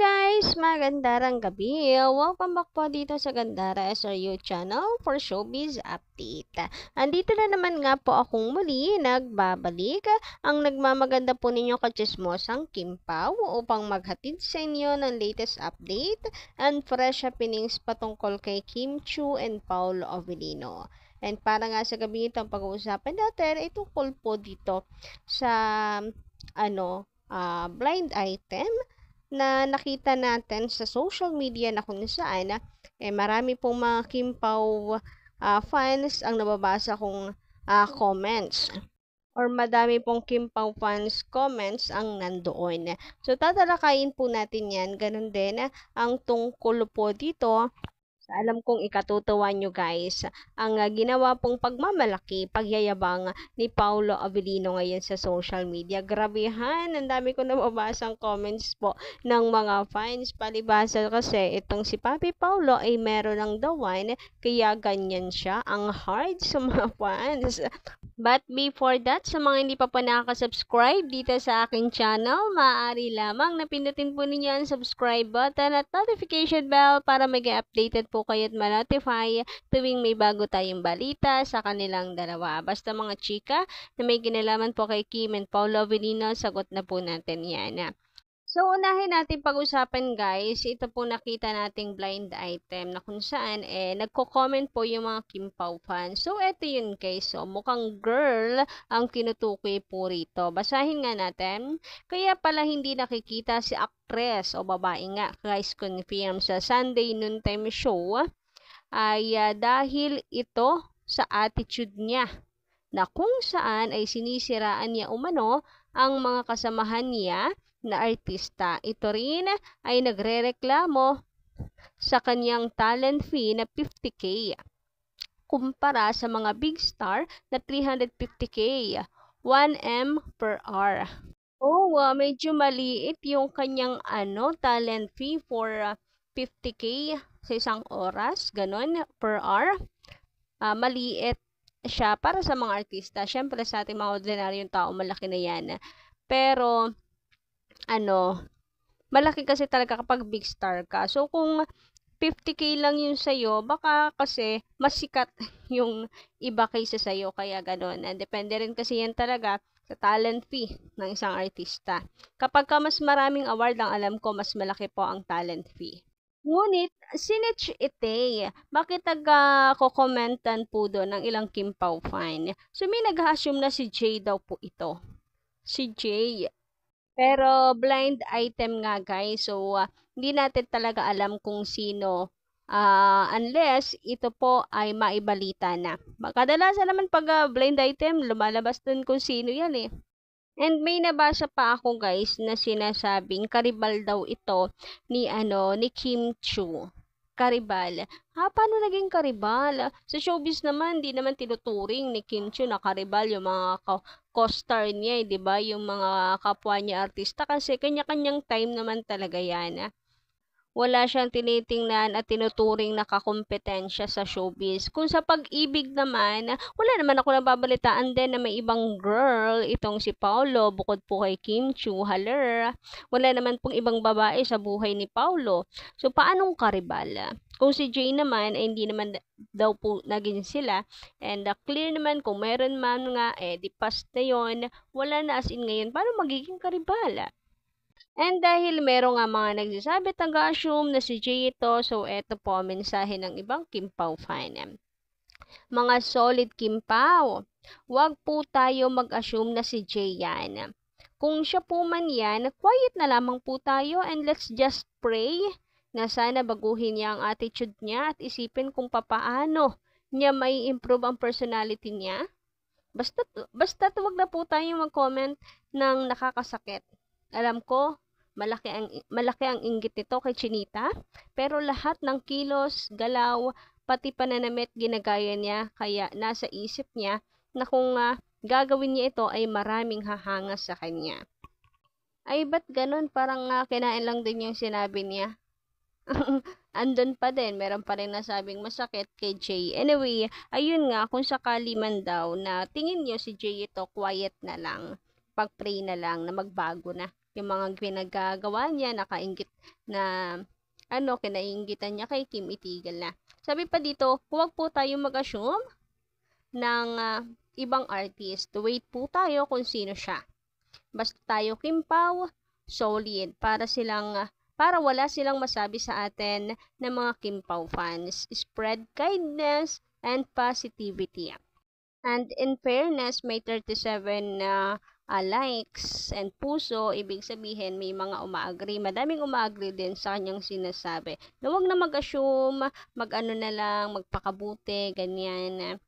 guys! Magandang gabi! Welcome back po dito sa Gandara SRU channel for Showbiz Update. Andito na naman nga po akong muli nagbabalik ang nagmamaganda po ninyo kachismosang Kim Pao upang maghatid sa inyo ng latest update and fresh happenings patungkol kay Kim Chu and Paul Ovilino. And para nga sa gabi ito pag-uusapan natin ay tungkol po dito sa ano uh, blind item na nakita natin sa social media na kung saan eh, marami pong mga Kim Pao uh, fans ang nababasa kong uh, comments or madami pong Kim Pao fans comments ang nandoon. So, tatalakayin po natin yan. Ganun din ang tungkol po dito alam kong ikatutuwa nyo guys ang uh, ginawa pong pagmamalaki, pagyayabang ni Paulo Avellino ngayon sa social media. Grabehan, ang dami ko nababasang comments po ng mga fans. Palibasa kasi itong si Papi Paulo ay meron ng dawan kaya ganyan siya ang hard sa mga fans. But before that, sa mga hindi pa po nakaka-subscribe dito sa aking channel, maaari lamang na pindutin po ninyo ang subscribe button at notification bell para mag-updated po kayo at ma-notify tuwing may bago tayong balita sa kanilang dalawa. Basta mga chika na may ginalaman po kay Kim and Paulo Avellino, sagot na po natin yan. So, unahin natin pag-usapan guys, ito po nakita nating blind item na kung saan eh, nagko-comment po yung mga Kim Pao fans. So, ito yun guys. So, mukhang girl ang tinutukoy po rito. Basahin nga natin. Kaya pala hindi nakikita si actress o babae nga guys confirm sa Sunday noontime show ay uh, dahil ito sa attitude niya na kung saan ay sinisiraan niya umano ang mga kasamahan niya na artista. Ito rin ay nagrereklamo sa kanyang talent fee na 50k kumpara sa mga big star na 350k, 1M per hour. Oh, uh, medyo maliit yung kanyang ano, talent fee for uh, 50k sa isang oras, ganun, per hour. Uh, maliit siya para sa mga artista. Siyempre sa ating mga ordinaryong tao, malaki na yan. Pero, ano, malaki kasi talaga kapag big star ka. So, kung 50k lang yun sa'yo, baka kasi mas sikat yung iba kaysa sa'yo, kaya ganun. And depende rin kasi yan talaga sa talent fee ng isang artista. Kapag ka mas maraming award, ang alam ko, mas malaki po ang talent fee. Ngunit, sinitch ite, bakit taga-kokomentan po doon ng ilang Kim Pao fan? So, may nag-assume na si Jay daw po ito. Si Jay. Pero blind item nga guys. So, uh, hindi natin talaga alam kung sino uh, unless ito po ay maibalita na. Kadalasan naman pag uh, blind item, lumalabas dun kung sino yan eh. And may nabasa pa ako guys na sinasabing karibal daw ito ni ano ni Kim Chu. Karibal. Ha, paano naging karibal? Sa showbiz naman, di naman tinuturing ni Kim Chu na karibal yung mga co-star niya, eh, di ba? Yung mga kapwa niya artista kasi kanya-kanyang time naman talaga yan. Wala siyang tinitingnan at tinuturing na kakompetensya sa showbiz. Kung sa pag-ibig naman, wala naman ako nababalitaan din na may ibang girl, itong si Paulo, bukod po kay Kim Chu, haler. Wala naman pong ibang babae sa buhay ni Paulo. So, paanong karibal? Kung si Jay naman, ay hindi naman daw po naging sila. And uh, clear naman, kung meron man nga, eh, di past na yun, wala na as in ngayon, paano magiging karibal? And dahil merong nga mga nagsasabi taga-assume na si Jay ito, so eto po mensahe ng ibang Kim Pao fan. Mga solid Kim Pao, huwag po tayo mag-assume na si Jay yan. Kung siya po man yan, quiet na lamang po tayo and let's just pray na sana baguhin niya ang attitude niya at isipin kung papaano niya may improve ang personality niya. Basta, basta wag na po tayo mag-comment ng nakakasakit. Alam ko, Malaki ang, malaki ang inggit nito kay Chinita, pero lahat ng kilos, galaw, pati pananamit ginagaya niya, kaya nasa isip niya na kung uh, gagawin niya ito ay maraming hahanga sa kanya. Ay, ba't ganun? Parang uh, kinain lang din yung sinabi niya. Andun pa din, meron pa rin nasabing masakit kay Jay. Anyway, ayun nga, kung sakali man daw na tingin niyo si Jay ito, quiet na lang, pag-pray na lang na magbago na. Yung mga pinagagawa niya, nakaingit na ano, kinaingitan niya kay Kim itigil na. Sabi pa dito, huwag po tayo mag-assume ng uh, ibang artist. Wait po tayo kung sino siya. Basta tayo Kim Pao, solid para silang uh, para wala silang masabi sa atin ng mga Kim Pao fans. Spread kindness and positivity. And in fairness, may 37 na uh, uh, likes and puso, ibig sabihin may mga umaagree. Madaming umaagree din sa kanyang sinasabi. Na huwag na mag-assume, mag-ano na lang, magpakabuti, ganyan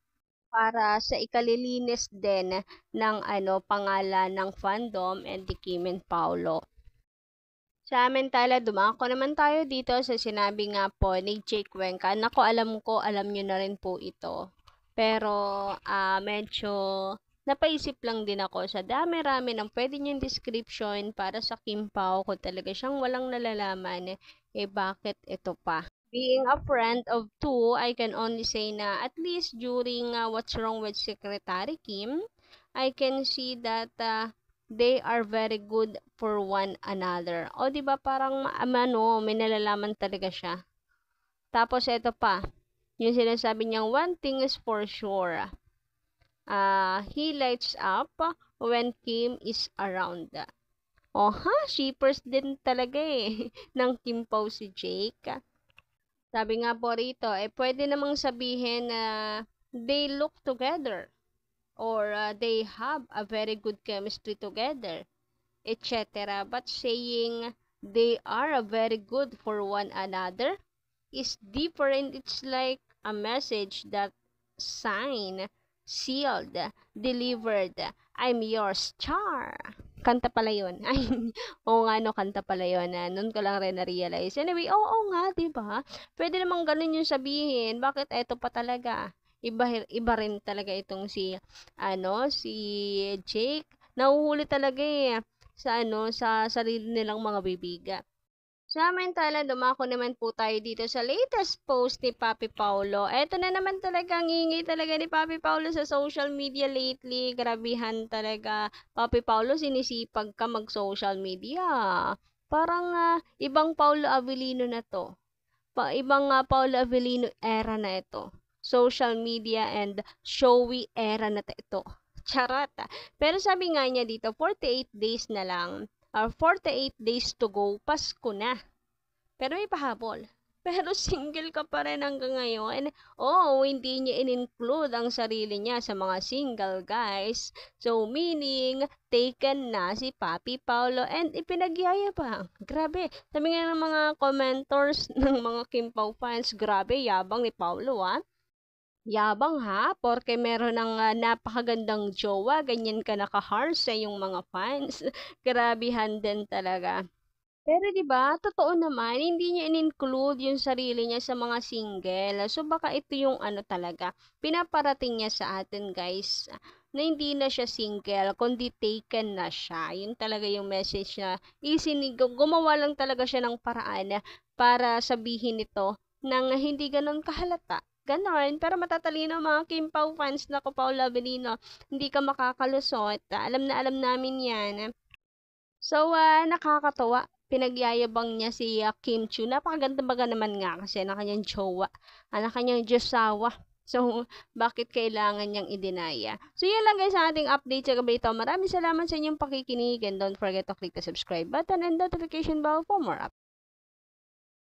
para sa ikalilinis din ng ano pangalan ng fandom and the Kim and Paulo. Sa amin tala, dumako naman tayo dito sa sinabi nga po ni Jake Cuenca. Nako, alam ko, alam nyo na rin po ito. Pero, uh, medyo napaisip lang din ako sa dami-rami ng pwede niyong description para sa Kim Pao kung talaga siyang walang nalalaman, eh bakit ito pa? Being a friend of two, I can only say na at least during uh, What's Wrong with Secretary Kim, I can see that uh, they are very good for one another. O, di ba parang ano, may nalalaman talaga siya. Tapos, ito pa. Yung sinasabi niyang, one thing is for sure uh, he lights up when Kim is around. Oh ha, shippers din talaga eh, ng Kim Pao si Jake. Sabi nga po rito, eh pwede namang sabihin na uh, they look together or uh, they have a very good chemistry together, etc. But saying they are very good for one another is different. It's like a message that sign sealed, delivered, I'm yours, char. Kanta pala yun. Ay, oo nga, no, kanta pala yun. Ah, noon ko lang rin na-realize. Anyway, oo, oo nga, ba? Pwede namang ganun yung sabihin. Bakit eto pa talaga? Iba, iba rin talaga itong si, ano, si Jake. Nahuhuli talaga eh sa ano sa sarili nilang mga bibiga. Samantala, dumako naman po tayo dito sa latest post ni Papi Paulo. Eto na naman talaga, ang ingay talaga ni Papi Paulo sa social media lately. Grabihan talaga. Papi Paulo, sinisipag ka mag-social media. Parang uh, ibang Paulo Avellino na to. Pa ibang uh, Paulo Avellino era na ito. Social media and showy era na ito. Charata. Pero sabi nga niya dito, 48 days na lang uh, 48 days to go, Pasko na. Pero may pahabol. Pero single ka pa rin hanggang ngayon. Oh, hindi niya in-include ang sarili niya sa mga single guys. So, meaning, taken na si Papi Paulo and ipinagyaya pa. Grabe. Sabi nga ng mga commenters ng mga Kim Pao fans, grabe, yabang ni Paulo ah. Yabang ha, porque meron ng uh, napakagandang jowa, ganyan ka naka-harsh sa yung mga fans. Grabihan din talaga. Pero 'di ba, totoo naman hindi niya in-include yung sarili niya sa mga single. So baka ito yung ano talaga, pinaparating niya sa atin guys na hindi na siya single, kundi taken na siya. Yun talaga yung message na isinig, gumawa lang talaga siya ng paraan para sabihin ito nang hindi ganun kahalata. Ganon. Pero matatalino mga Kim Pao fans na ko, Paula Benino. Hindi ka makakalusot. Alam na alam namin yan. So, uh, nakakatawa. Pinagyayabang niya si uh, Kim Chu. Napakaganda baga naman nga kasi na kanyang jowa. Anak kanyang Diyosawa. So, bakit kailangan niyang idinaya? So, yan lang guys ang ating update sa gabi ito. Maraming salamat sa inyong pakikinig and don't forget to click the subscribe button and notification bell for more updates.